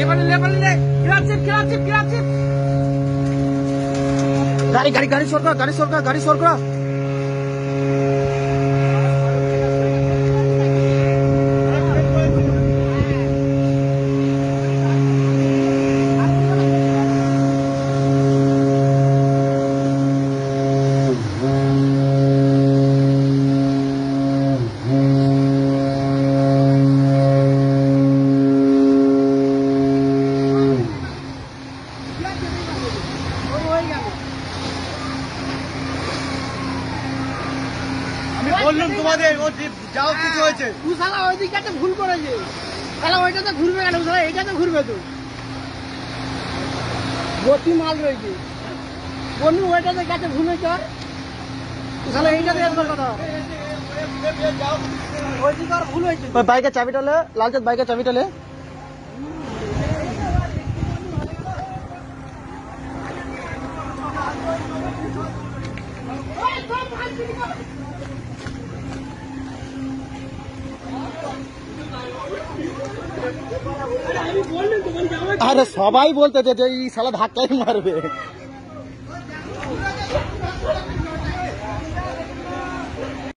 Label label गाड़ी गाड़ी गाड़ी शोर गाड़ी शोर करो गाड़ी शोर আমি বললাম তোমাদের ও যাও কিছু হয়েছে। তুই শালা ওই দিকটাতে ভুল করেছে। শালা ওইটাতে ঘুরবে কেন? শালা এইটাতে ঘুরবে তো। গতি মাল রয়েছে। বন্ধু ওইটাতে গেছে ভুল হয়েছে। শালা এইটাতে আসবার কথা ওই দিকে আর ভুল হয়েছে। বাইকের চাবিটা লে লালচাঁদ বাইকের চাবিটা লে। আরে সবাই বলতেছে যে এই সালা ধাক্কাই মারবে।